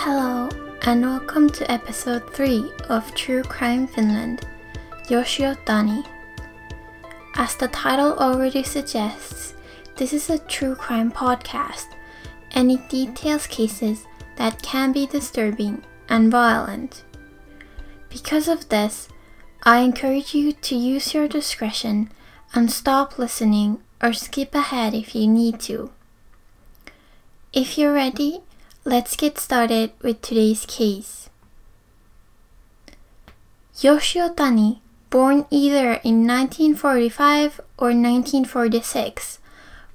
Hello, and welcome to episode 3 of True Crime Finland, Yoshio Tani. As the title already suggests, this is a true crime podcast, and it details cases that can be disturbing and violent. Because of this, I encourage you to use your discretion and stop listening or skip ahead if you need to. If you're ready, let's get started with today's case. Yoshio Tani, born either in 1945 or 1946,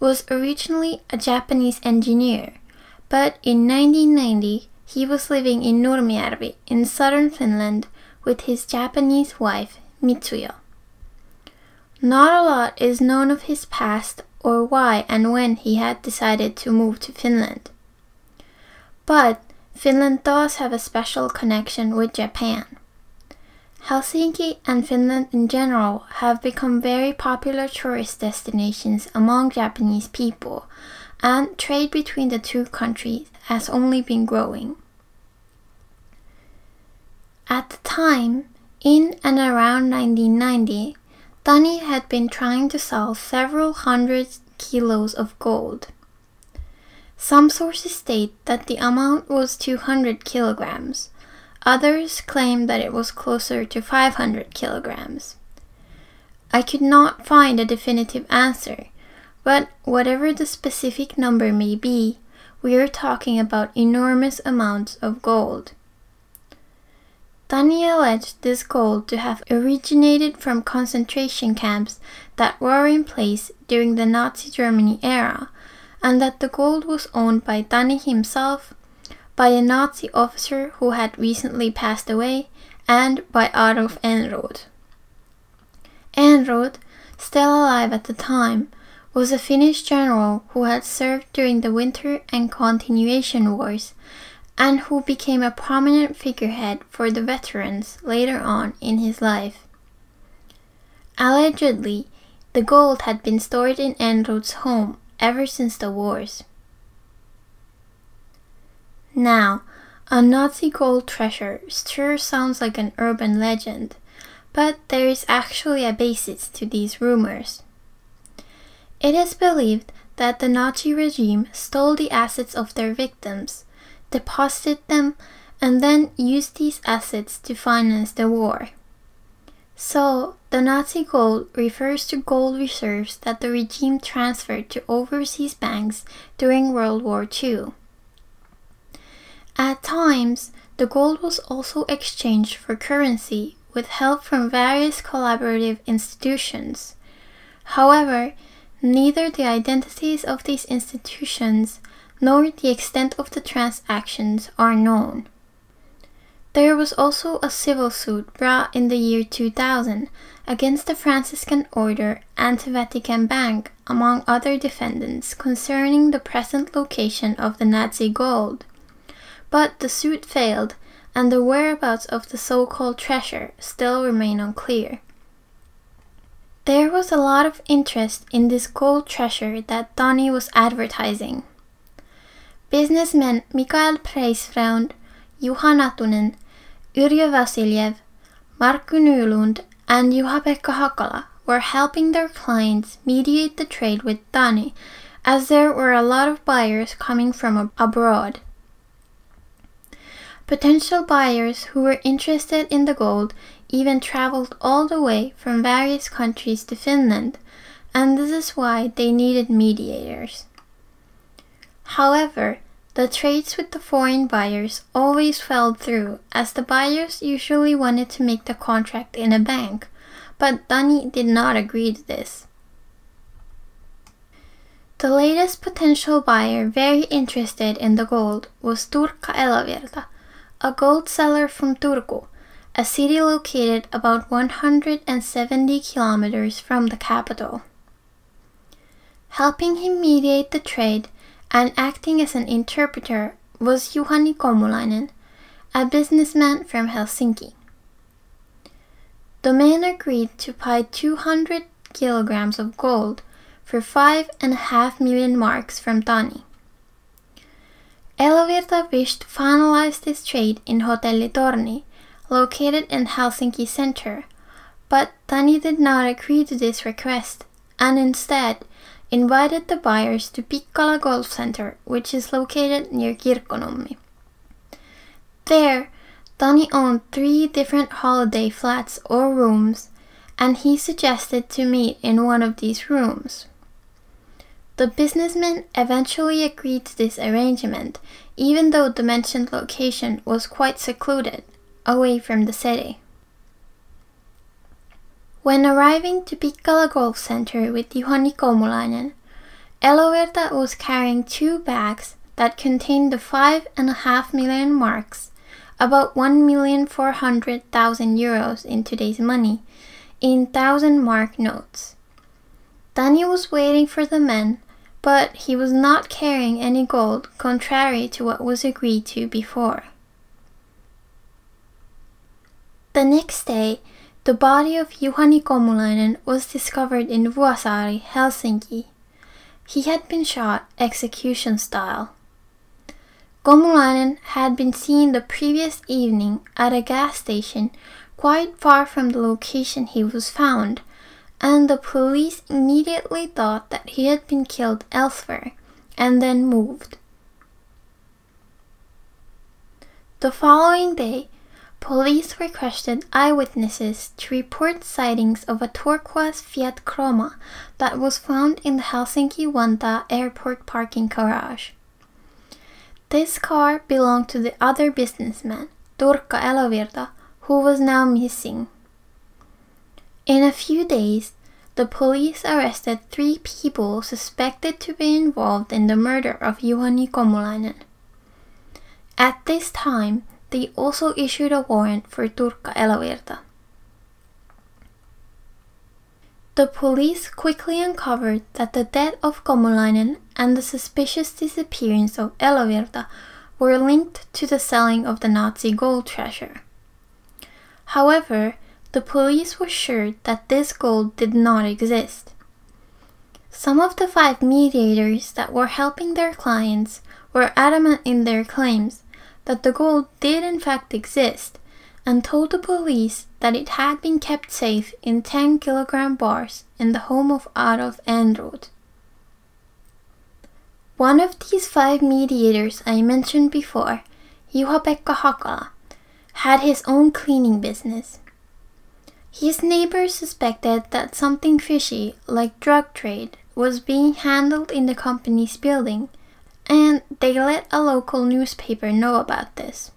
was originally a Japanese engineer, but in 1990 he was living in Nurmijärvi in southern Finland with his Japanese wife Mitsuyo. Not a lot is known of his past or why and when he had decided to move to Finland. But Finland does have a special connection with Japan. Helsinki and Finland in general have become very popular tourist destinations among Japanese people, and trade between the two countries has only been growing. At the time, in and around 1990, Tani had been trying to sell several hundred kilos of gold. Some sources state that the amount was 200 kilograms. Others claim that it was closer to 500 kilograms. I could not find a definitive answer, but whatever the specific number may be, we are talking about enormous amounts of gold. Tani alleged this gold to have originated from concentration camps that were in place during the Nazi Germany era, and that the gold was owned by Tani himself, by a Nazi officer who had recently passed away, and by Adolf Ehrnrooth. Ehrnrooth, still alive at the time, was a Finnish general who had served during the Winter and Continuation Wars and who became a prominent figurehead for the veterans later on in his life. Allegedly, the gold had been stored in Ehrnrooth's home ever since the wars. Now, a Nazi gold treasure sure sounds like an urban legend, but there is actually a basis to these rumors. It is believed that the Nazi regime stole the assets of their victims deposited them, and then used these assets to finance the war. So, the Nazi gold refers to gold reserves that the regime transferred to overseas banks during World War II. At times, the gold was also exchanged for currency with help from various collaborative institutions. However, neither the identities of these institutions nor the extent of the transactions are known. There was also a civil suit brought in the year 2000 against the Franciscan Order and the Vatican Bank, among other defendants, concerning the present location of the Nazi gold. But the suit failed, and the whereabouts of the so called treasure still remain unclear. There was a lot of interest in this gold treasure that Tani was advertising. Businessmen Mikael Preisfreund, Juha Natunen, Yrjö Vasiljev, Markku Nylund, and Juha-Pekka Hakala were helping their clients mediate the trade with Tani, as there were a lot of buyers coming from abroad. Potential buyers who were interested in the gold even traveled all the way from various countries to Finland, and this is why they needed mediators. However, the trades with the foreign buyers always fell through as the buyers usually wanted to make the contract in a bank, but Tani did not agree to this. The latest potential buyer very interested in the gold was Turkka Elovirta, a gold seller from Turku, a city located about 170 kilometers from the capital. Helping him mediate the trade and acting as an interpreter was Juhani Komulainen, a businessman from Helsinki. The man agreed to buy 200 kilograms of gold for five and a half million marks from Tani. Elovirta wished to finalize this trade in Hotelli Torni, located in Helsinki center, but Tani did not agree to this request and instead invited the buyers to Pikkala Golf Center, which is located near Kirkkonummi. There, Tani owned three different holiday flats or rooms, and he suggested to meet in one of these rooms. The businessman eventually agreed to this arrangement, even though the mentioned location was quite secluded, away from the city. When arriving to Pikkala Golf Center with Juhani Komulainen, Elovirta was carrying two bags that contained the five and a half million marks, about one million four hundred thousand euros in today's money, in thousand mark notes. Tani was waiting for the men, but he was not carrying any gold, contrary to what was agreed to before. The next day, the body of Juhani Komulainen was discovered in Vuosaari, Helsinki. He had been shot execution style. Komulainen had been seen the previous evening at a gas station quite far from the location he was found, and the police immediately thought that he had been killed elsewhere and then moved. The following day, Police requested eyewitnesses to report sightings of a turquoise Fiat Croma that was found in the Helsinki Vantaa airport parking garage. This car belonged to the other businessman, Turkka Elovirta, who was now missing. In a few days, the police arrested three people suspected to be involved in the murder of Juhani Komulainen. At this time, they also issued a warrant for Turkka Elovirta. The police quickly uncovered that the death of Komulainen and the suspicious disappearance of Elovirta were linked to the selling of the Nazi gold treasure. However, the police were sure that this gold did not exist. Some of the five mediators that were helping their clients were adamant in their claims that the gold did in fact exist and told the police that it had been kept safe in 10 kilogram bars in the home of Adolf Ehrnrooth. One of these five mediators I mentioned before, Juha-Pekka Hakala, had his own cleaning business. His neighbors suspected that something fishy, like drug trade, was being handled in the company's building and they let a local newspaper know about this.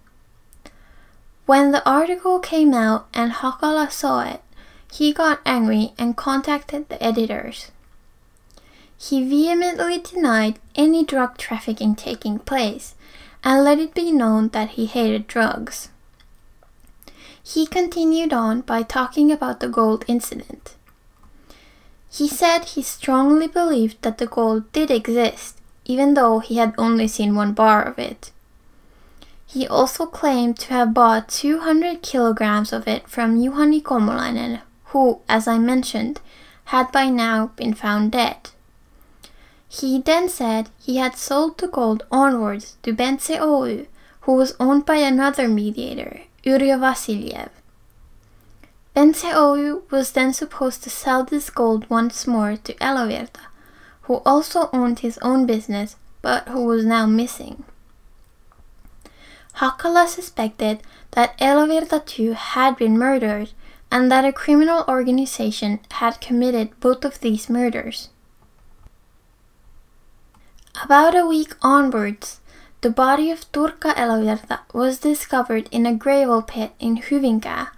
When the article came out and Hakala saw it, he got angry and contacted the editors. He vehemently denied any drug trafficking taking place and let it be known that he hated drugs. He continued on by talking about the gold incident. He said he strongly believed that the gold did exist even though he had only seen one bar of it. He also claimed to have bought 200 kilograms of it from Juhani Komulainen, who, as I mentioned, had by now been found dead. He then said he had sold the gold onwards to Bense Oy, who was owned by another mediator, Yrjö Vasiljev. Bense Oy was then supposed to sell this gold once more to Elovirta, who also owned his own business but who was now missing. Hakala suspected that Elovirta too had been murdered and that a criminal organization had committed both of these murders. About a week onwards, the body of Turkka Elovirta was discovered in a gravel pit in Hyvinkää,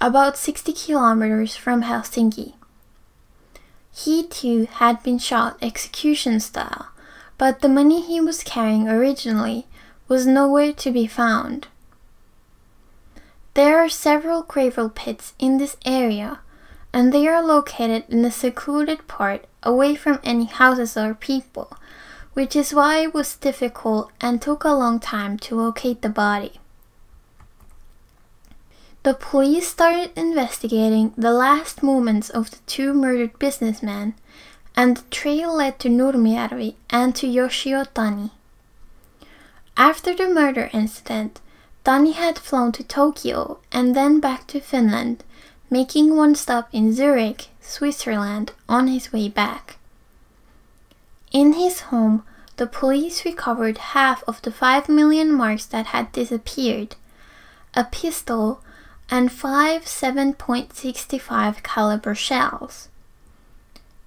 about 60 kilometers from Helsinki. He too had been shot execution style, but the money he was carrying originally was nowhere to be found. There are several gravel pits in this area, and they are located in a secluded part away from any houses or people, which is why it was difficult and took a long time to locate the body. The police started investigating the last moments of the two murdered businessmen, and the trail led to Nurmijärvi and to Yoshio Tani. After the murder incident, Tani had flown to Tokyo and then back to Finland, making one stop in Zurich, Switzerland, on his way back. In his home, the police recovered half of the 5 million marks that had disappeared, a pistol, and five 7.65 caliber shells.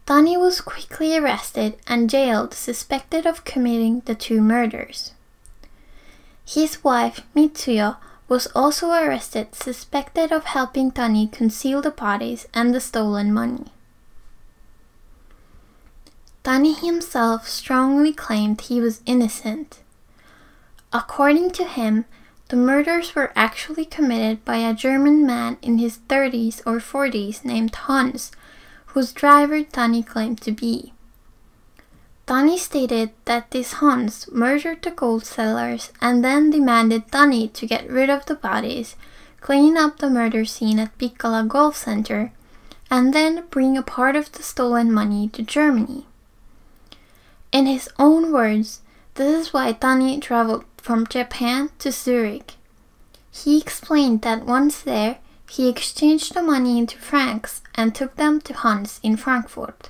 Tani was quickly arrested and jailed suspected of committing the two murders. His wife, Mitsuyo, was also arrested suspected of helping Tani conceal the bodies and the stolen money. Tani himself strongly claimed he was innocent. According to him, the murders were actually committed by a German man in his 30s or 40s named Hans, whose driver Tani claimed to be. Tani stated that this Hans murdered the gold sellers and then demanded Tani to get rid of the bodies, clean up the murder scene at Pikkala Golf Center, and then bring a part of the stolen money to Germany. In his own words, this is why Danny traveled from Japan to Zurich. He explained that once there, he exchanged the money into francs and took them to Hans in Frankfurt.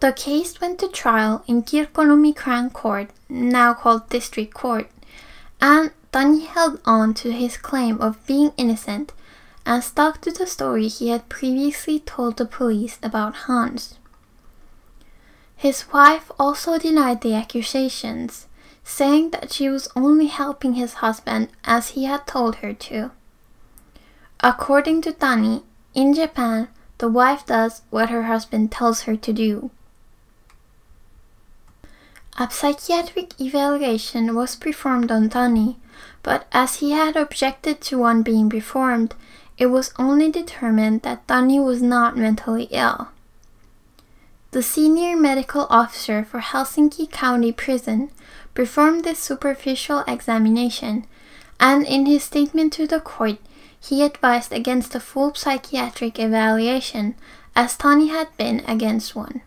The case went to trial in Kirkkonummi Crown Court, now called District Court, and Tani held on to his claim of being innocent and stuck to the story he had previously told the police about Hans. His wife also denied the accusations, saying that she was only helping his husband as he had told her to. According to Tani, in Japan, the wife does what her husband tells her to do. A psychiatric evaluation was performed on Tani, but as he had objected to one being performed, it was only determined that Tani was not mentally ill. The senior medical officer for Helsinki County Prison performed this superficial examination, and in his statement to the court, he advised against a full psychiatric evaluation, as Tani had been against one.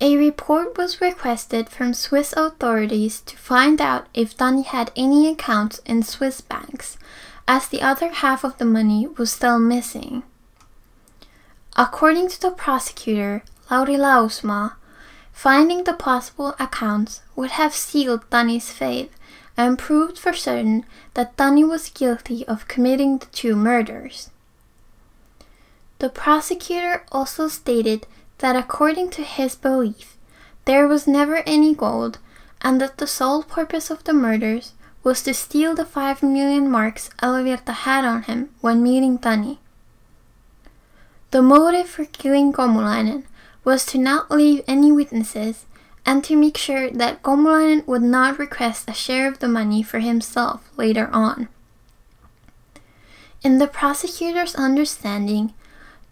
A report was requested from Swiss authorities to find out if Tani had any accounts in Swiss banks, as the other half of the money was still missing. According to the prosecutor, Lauri Lausmaa, finding the possible accounts would have sealed Tani's fate and proved for certain that Tani was guilty of committing the two murders. The prosecutor also stated that according to his belief, there was never any gold and that the sole purpose of the murders was to steal the 5 million marks Elovirta had on him when meeting Tani. The motive for killing Komulainen was to not leave any witnesses and to make sure that Komulainen would not request a share of the money for himself later on. In the prosecutor's understanding,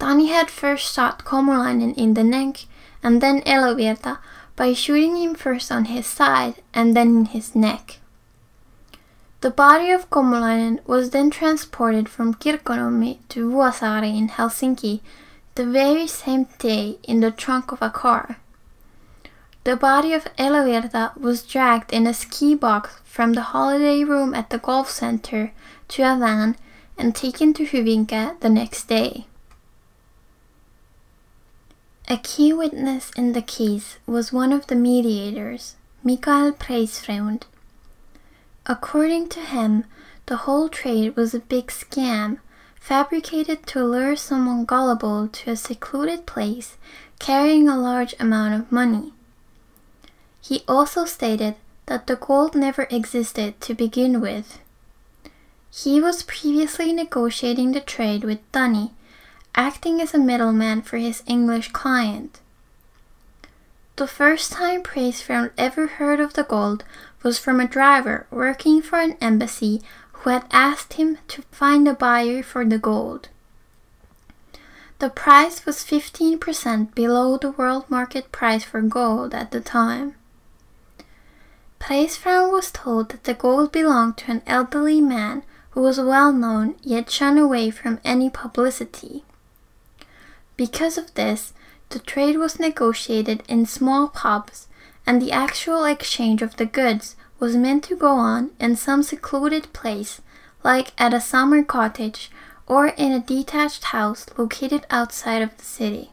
Tani had first shot Komulainen in the neck and then Elovirta by shooting him first on his side and then in his neck. The body of Komulainen was then transported from Kirkkonummi to Vuosaari in Helsinki the very same day in the trunk of a car. The body of Elovirta was dragged in a ski box from the holiday room at the golf center to a van and taken to Hyvinkää the next day. A key witness in the case was one of the mediators, Mikael Preisfreund. According to him, the whole trade was a big scam, fabricated to lure someone gullible to a secluded place carrying a large amount of money. He also stated that the gold never existed to begin with. He was previously negotiating the trade with Tani, acting as a middleman for his English client. The first time Preisfreund ever heard of the gold was from a driver working for an embassy who had asked him to find a buyer for the gold. The price was 15% below the world market price for gold at the time. Preisfreund was told that the gold belonged to an elderly man who was well known yet shunned away from any publicity. Because of this, the trade was negotiated in small pubs, and the actual exchange of the goods was meant to go on in some secluded place, like at a summer cottage or in a detached house located outside of the city.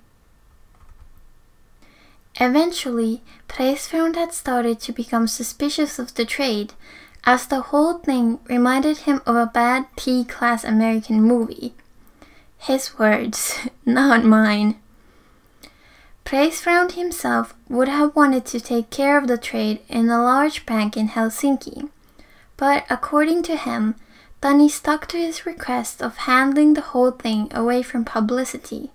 Eventually, Preisfreund had started to become suspicious of the trade, as the whole thing reminded him of a bad T class American movie. His words, not mine. Preisfreund himself would have wanted to take care of the trade in a large bank in Helsinki, but according to him, Tani stuck to his request of handling the whole thing away from publicity.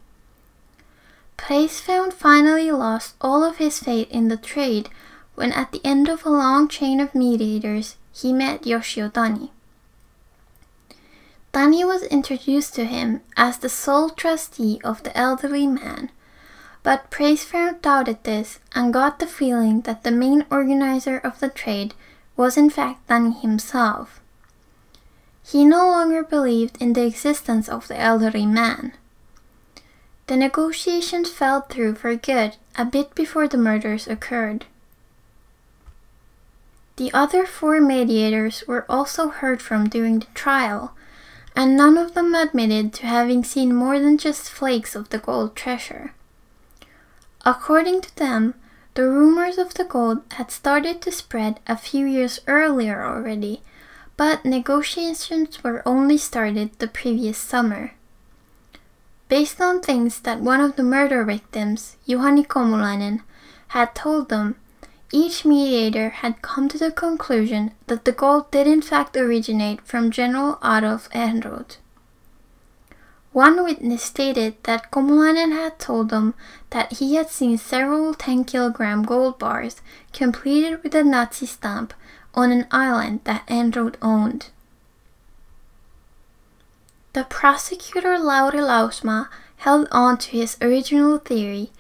Preisfreund finally lost all of his faith in the trade when at the end of a long chain of mediators he met Yoshio Tani. Tani was introduced to him as the sole trustee of the elderly man but Preisfreund doubted this and got the feeling that the main organizer of the trade was in fact Tani himself. He no longer believed in the existence of the elderly man. The negotiations fell through for good a bit before the murders occurred. The other four mediators were also heard from during the trial, and none of them admitted to having seen more than just flakes of the gold treasure. According to them, the rumors of the gold had started to spread a few years earlier already, but negotiations were only started the previous summer. Based on things that one of the murder victims, Juhani Komulainen, had told them, each mediator had come to the conclusion that the gold did in fact originate from General Adolf Ehrnrooth. One witness stated that Komulainen had told them that he had seen several 10 kilogram gold bars completed with a Nazi stamp on an island that Ehrnrooth owned. The prosecutor Lauri Lausmaa held on to his original theory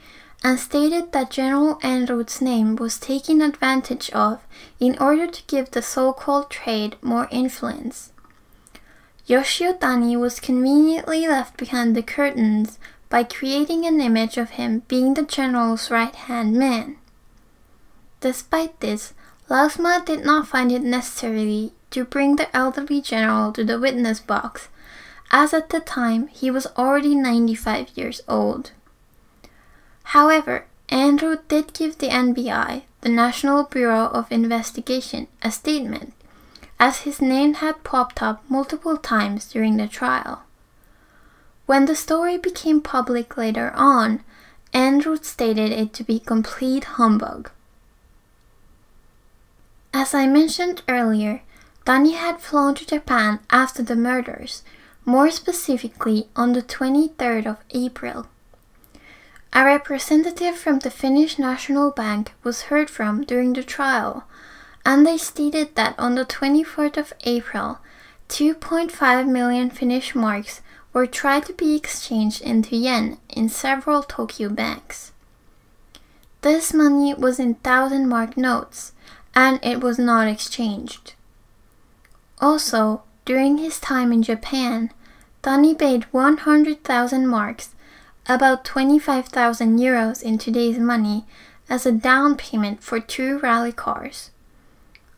and stated that General Ehrnrooth's name was taken advantage of in order to give the so-called trade more influence. Yoshio Tani was conveniently left behind the curtains by creating an image of him being the general's right-hand man. Despite this, Lausmaa did not find it necessary to bring the elderly general to the witness box, as at the time he was already 95 years old. However, Ehrnrooth did give the NBI, the National Bureau of Investigation, a statement as his name had popped up multiple times during the trial. When the story became public later on, Ehrnrooth stated it to be complete humbug. As I mentioned earlier, Tani had flown to Japan after the murders, more specifically on the 23rd of April. A representative from the Finnish National Bank was heard from during the trial and they stated that on the 24th of April, 2.5 million Finnish marks were tried to be exchanged into yen in several Tokyo banks. This money was in thousand mark notes, and it was not exchanged. Also, during his time in Japan, Tani paid 100,000 marks, about 25,000 euros in today's money, as a down payment for two rally cars.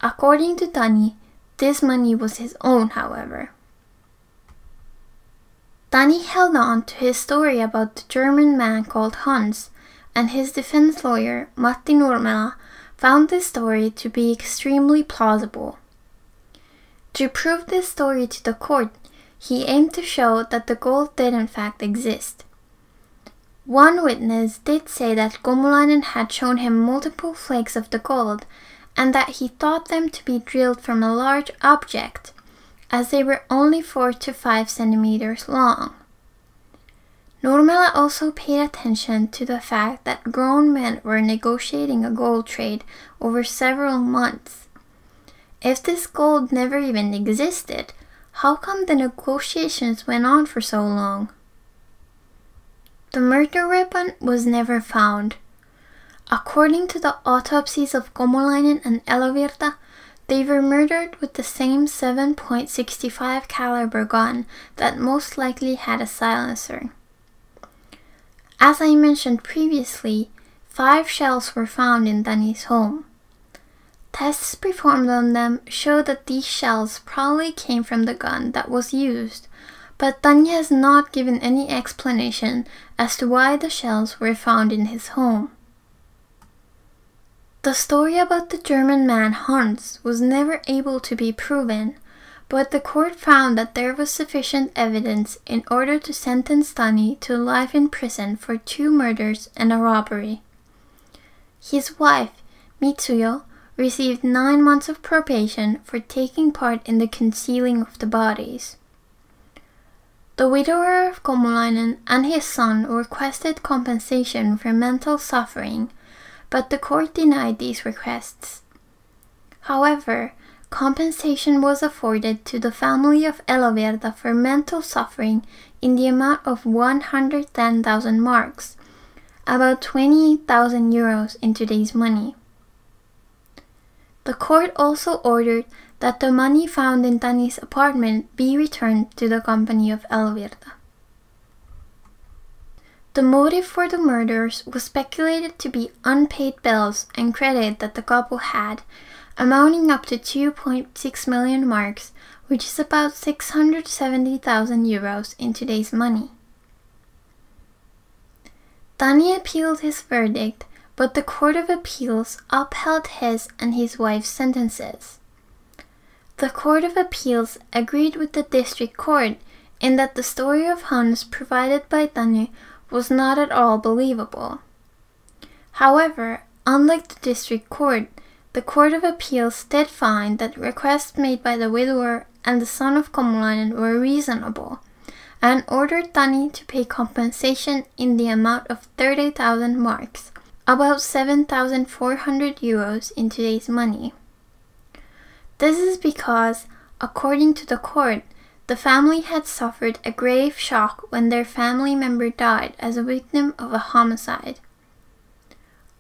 According to Tani, this money was his own, however. Tani held on to his story about the German man called Hans, and his defense lawyer, Matti Nurmela, found this story to be extremely plausible. To prove this story to the court, he aimed to show that the gold did in fact exist. One witness did say that Komulainen had shown him multiple flakes of the gold and that he thought them to be drilled from a large object, as they were only 4 to 5 centimeters long. Nurmela also paid attention to the fact that grown men were negotiating a gold trade over several months. If this gold never even existed, how come the negotiations went on for so long? The murder weapon was never found, According to the autopsies of Komulainen and Elovirta, they were murdered with the same 7.65 caliber gun that most likely had a silencer. As I mentioned previously, five shells were found in Tani's home. Tests performed on them show that these shells probably came from the gun that was used, but Tani has not given any explanation as to why the shells were found in his home. The story about the German man Hans was never able to be proven, but the court found that there was sufficient evidence in order to sentence Tani to life in prison for two murders and a robbery. His wife, Mitsuyo, received nine months of probation for taking part in the concealing of the bodies. The widower of Komulainen and his son requested compensation for mental suffering, but the court denied these requests. However, compensation was afforded to the family of Elovirta for mental suffering in the amount of 110,000 marks, about 28,000 euros in today's money. The court also ordered that the money found in Tani's apartment be returned to the company of Elovirta. The motive for the murders was speculated to be unpaid bills and credit that the couple had, amounting up to 2.6 million marks, which is about 670,000 euros in today's money. Tani appealed his verdict, but the Court of Appeals upheld his and his wife's sentences. The Court of Appeals agreed with the District Court in that the story of Hans provided by Tani was not at all believable. However, unlike the District Court, the Court of Appeals did find that requests made by the widower and the son of Komulainen were reasonable, and ordered Tani to pay compensation in the amount of 30,000 marks, about 7,400 euros in today's money. This is because, according to the court, the family had suffered a grave shock when their family member died as a victim of a homicide.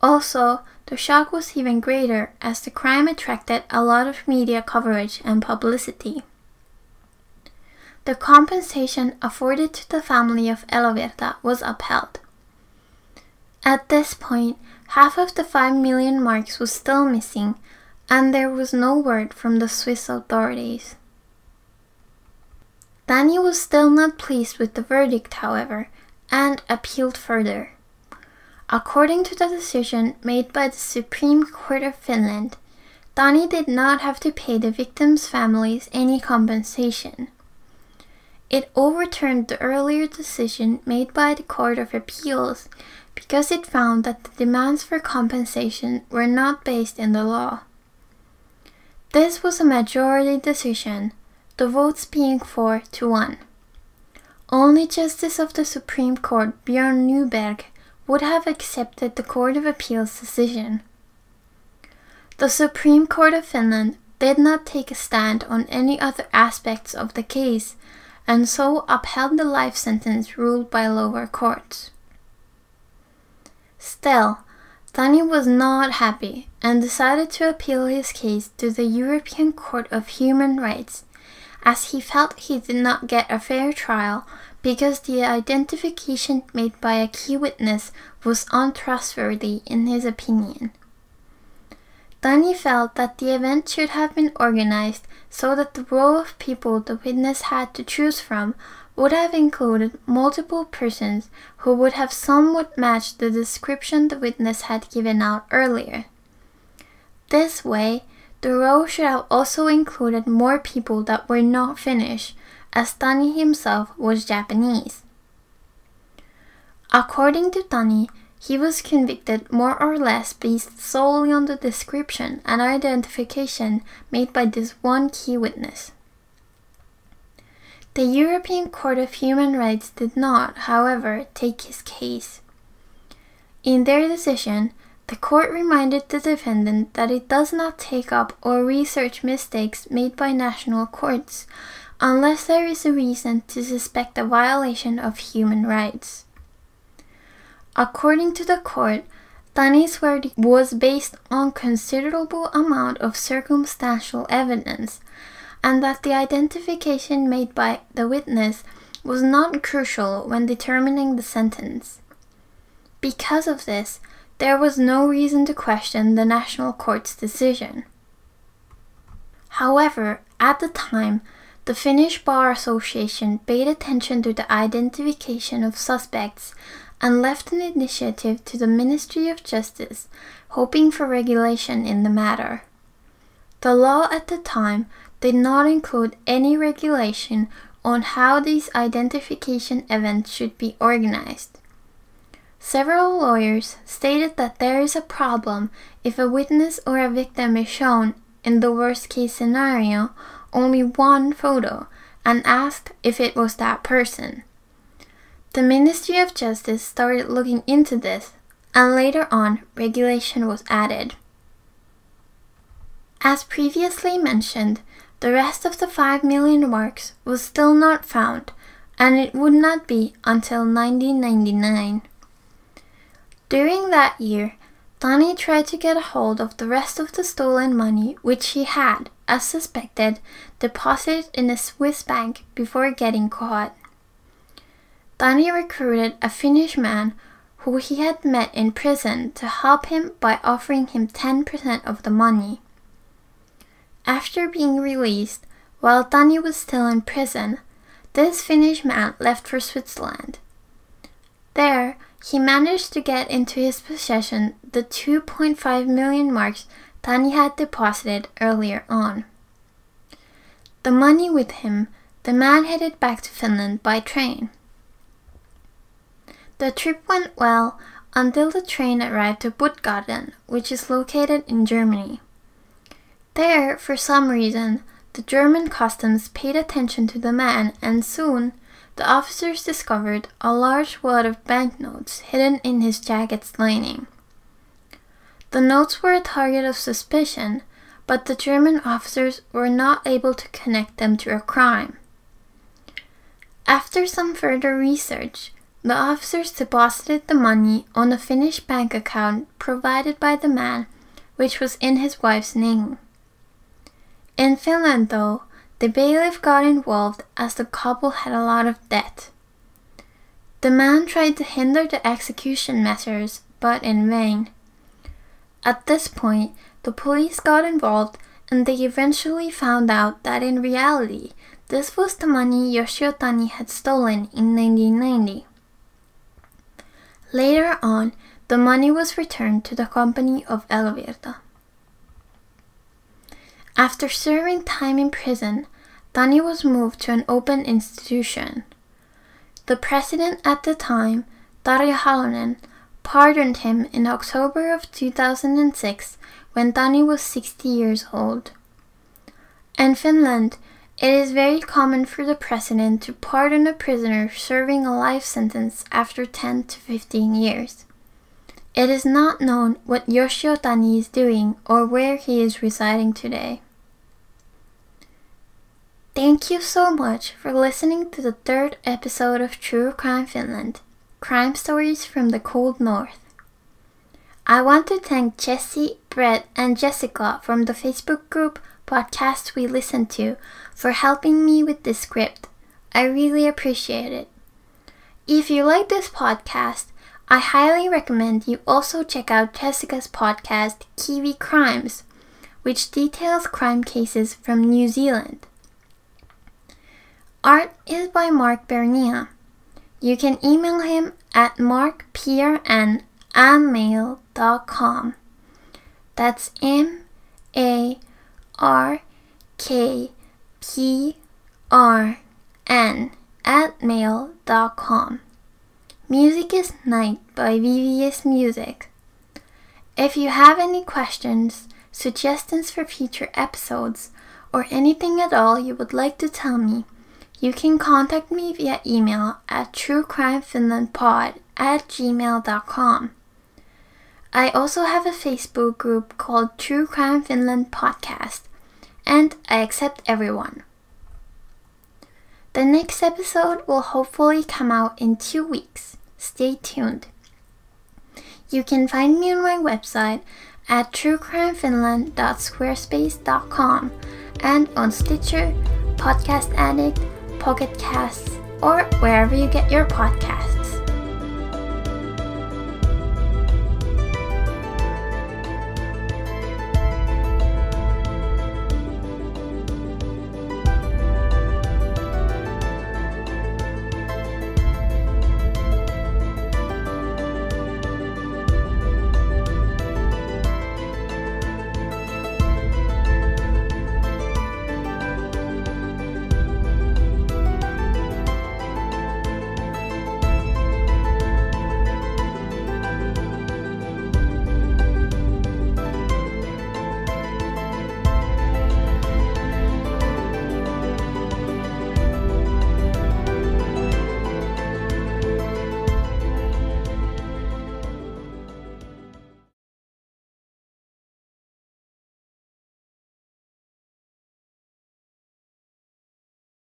Also, the shock was even greater as the crime attracted a lot of media coverage and publicity. The compensation afforded to the family of Elovirta was upheld. At this point, half of the 5 million marks was still missing, and there was no word from the Swiss authorities. Tani was still not pleased with the verdict, however, and appealed further. According to the decision made by the Supreme Court of Finland, Tani did not have to pay the victims' families any compensation. It overturned the earlier decision made by the Court of Appeals because it found that the demands for compensation were not based in the law. This was a majority decision, the votes being 4 to 1. Only Justice of the Supreme Court Björn Nyberg would have accepted the Court of Appeal's decision. The Supreme Court of Finland did not take a stand on any other aspects of the case and so upheld the life sentence ruled by lower courts. Still, Tani was not happy and decided to appeal his case to the European Court of Human Rights as he felt he did not get a fair trial because the identification made by a key witness was untrustworthy in his opinion. Tani felt that the event should have been organized so that the row of people the witness had to choose from would have included multiple persons who would have somewhat matched the description the witness had given out earlier. This way, the row should have also included more people that were not Finnish, as Tani himself was Japanese. According to Tani, he was convicted more or less based solely on the description and identification made by this one key witness. The European Court of Human Rights did not, however, take his case. In their decision, the court reminded the defendant that it does not take up or research mistakes made by national courts unless there is a reason to suspect a violation of human rights. According to the court, Tani's verdict was based on considerable amount of circumstantial evidence and that the identification made by the witness was not crucial when determining the sentence. Because of this, there was no reason to question the National Court's decision. However, at the time, the Finnish Bar Association paid attention to the identification of suspects and left an initiative to the Ministry of Justice, hoping for regulation in the matter. The law at the time did not include any regulation on how these identification events should be organized. Several lawyers stated that there is a problem if a witness or a victim is shown, in the worst case scenario, only one photo and asked if it was that person. The Ministry of Justice started looking into this, and later on, regulation was added. As previously mentioned, the rest of the 5 million marks was still not found, and it would not be until 1999. During that year, Tani tried to get a hold of the rest of the stolen money which he had, as suspected, deposited in a Swiss bank before getting caught. Tani recruited a Finnish man who he had met in prison to help him by offering him 10% of the money. After being released, while Tani was still in prison, this Finnish man left for Switzerland. There, he managed to get into his possession the 2.5 million marks Tani had deposited earlier on. The money with him, the man headed back to Finland by train. The trip went well until the train arrived to Puttgarden, which is located in Germany. There, for some reason, the German customs paid attention to the man, and soon the officers discovered a large wad of banknotes hidden in his jacket's lining. The notes were a target of suspicion, but the German officers were not able to connect them to a crime. After some further research, the officers deposited the money on a Finnish bank account provided by the man, which was in his wife's name. In Finland, though, the bailiff got involved as the couple had a lot of debt. The man tried to hinder the execution measures, but in vain. At this point, the police got involved and they eventually found out that in reality, this was the money Yoshio Tani had stolen in 1990. Later on, the money was returned to the company of Elovirta. After serving time in prison, Tani was moved to an open institution. The president at the time, Tarja Halonen, pardoned him in October of 2006 when Tani was 60 years old. In Finland, it is very common for the president to pardon a prisoner serving a life sentence after 10 to 15 years. It is not known what Yoshio Tani is doing or where he is residing today. Thank you so much for listening to the third episode of True Crime Finland Crime Stories from the Cold North. I want to thank Jesse, Brett, and Jessica from the Facebook group podcast we listen to for helping me with this script. I really appreciate it. If you like this podcast, I highly recommend you also check out Jessica's podcast, Kiwi Crimes, which details crime cases from New Zealand. Art is by Mark Pernia. You can email him at mail.com. That's M A R K P R N at mail.com. Music is Night by VVS Music. If you have any questions, suggestions for future episodes, or anything at all you would like to tell me, you can contact me via email at truecrimefinlandpod at gmail.com. I also have a Facebook group called True Crime Finland Podcast, and I accept everyone. The next episode will hopefully come out in two weeks. Stay tuned. You can find me on my website at truecrimefinland.squarespace.com and on Stitcher, Podcast Addict, Pocket Casts, or wherever you get your podcasts.